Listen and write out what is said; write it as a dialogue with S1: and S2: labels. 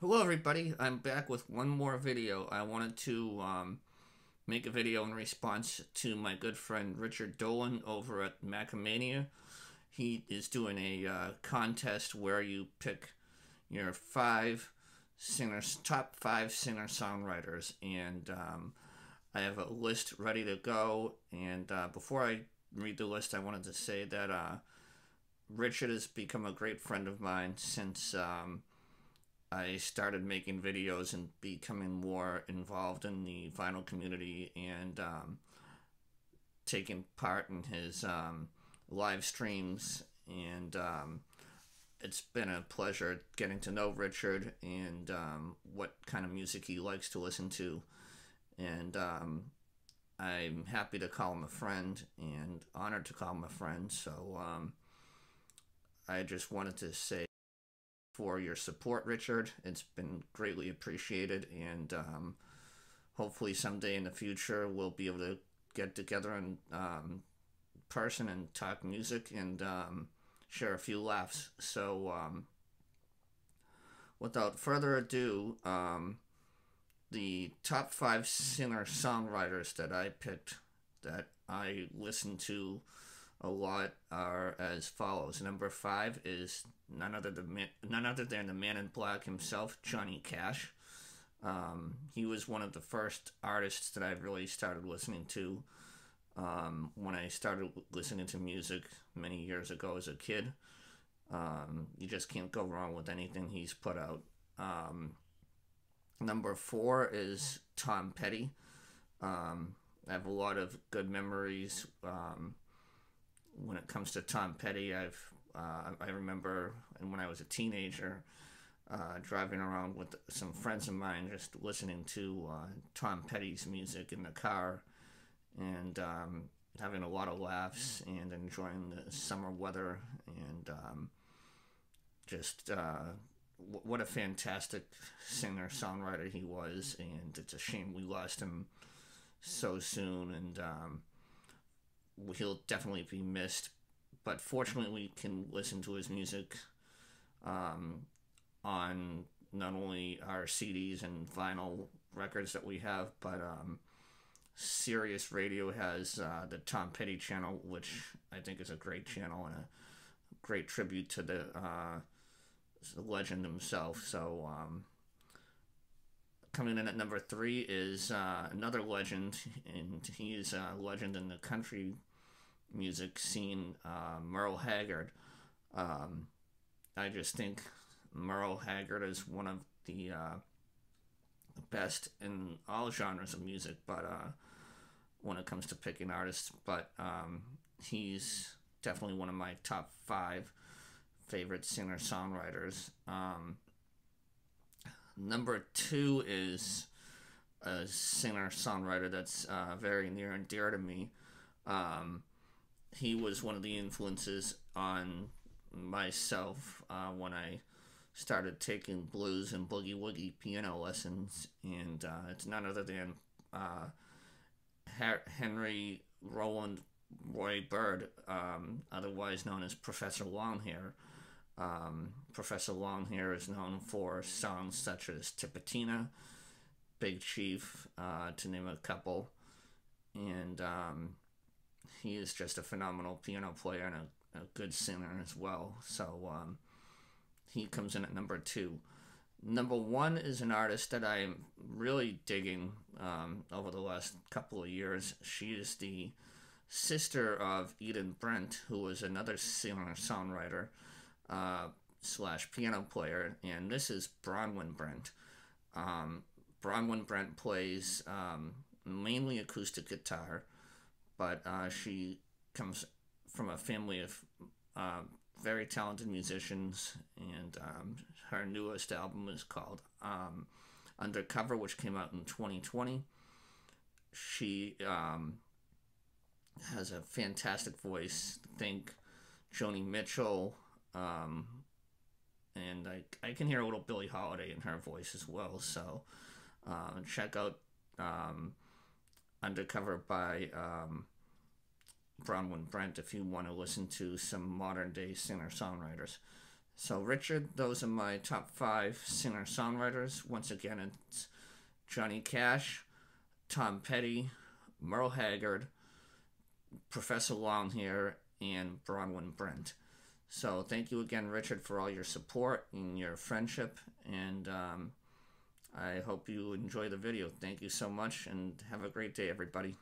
S1: Hello everybody, I'm back with one more video. I wanted to um, make a video in response to my good friend Richard Dolan over at Macca Mania. He is doing a uh, contest where you pick your five singers, top five singer-songwriters, and um, I have a list ready to go. And uh, before I read the list, I wanted to say that uh, Richard has become a great friend of mine since um, I started making videos and becoming more involved in the vinyl community and um, taking part in his um, live streams. And um, it's been a pleasure getting to know Richard and um, what kind of music he likes to listen to. And um, I'm happy to call him a friend and honored to call him a friend. So um, I just wanted to say for your support, Richard. It's been greatly appreciated, and um, hopefully someday in the future we'll be able to get together in um, person and talk music and um, share a few laughs. So, um, without further ado, um, the top five singer songwriters that I picked that I listen to a lot are as follows. Number five is none other than none other than the Man in Black himself, Johnny Cash. Um, he was one of the first artists that I really started listening to um, when I started listening to music many years ago as a kid. Um, you just can't go wrong with anything he's put out. Um, number four is Tom Petty. Um, I have a lot of good memories um, when it comes to Tom Petty, I've uh, I remember when I was a teenager uh, driving around with some friends of mine, just listening to uh, Tom Petty's music in the car, and um, having a lot of laughs and enjoying the summer weather and um, just uh, w- what a fantastic singer songwriter he was. And it's a shame we lost him so soon. And um, he'll definitely be missed. But fortunately, we can listen to his music um, on not only our CDs and vinyl records that we have, but um, Sirius Radio has uh, the Tom Petty channel, which I think is a great channel and a great tribute to the, uh, the legend himself. So, um, coming in at number three is uh, another legend, and he's a legend in the country music scene, uh, Merle Haggard. Um, I just think Merle Haggard is one of the uh, best in all genres of music, but uh, when it comes to picking artists, but um, he's definitely one of my top five favorite singer songwriters. Um, number two is a singer songwriter that's uh, very near and dear to me. Um, he was one of the influences on myself uh, when I started taking blues and boogie woogie piano lessons, and uh, it's none other than uh, Henry Roeland Roy Byrd, um, otherwise known as Professor Longhair. Um, Professor Longhair is known for songs such as Tipitina, Big Chief, uh, to name a couple, and um, he is just a phenomenal piano player and a, a good singer as well. So um, he comes in at number two. Number one is an artist that I'm really digging um, over the last couple of years. She is the sister of Eden Brent, who was another singer songwriter uh, slash piano player, and this is Bronwynne Brent. Um, Bronwynne Brent plays um, mainly acoustic guitar but uh, she comes from a family of uh, very talented musicians, and um, her newest album is called um, Undercover, which came out in 2020. She um, has a fantastic voice. Think Joni Mitchell, um, and I, I can hear a little Billie Holiday in her voice as well. So uh, check out um, Undercover by um, Bronwynne Brent if you want to listen to some modern day singer songwriters. So, Richard, those are my top five singer songwriters. Once again, it's Johnny Cash, Tom Petty, Merle Haggard, Professor Longhair, and Bronwyn Brent. So, thank you again, Richard, for all your support and your friendship. And um, I hope you enjoy the video. Thank you so much, and have a great day, everybody.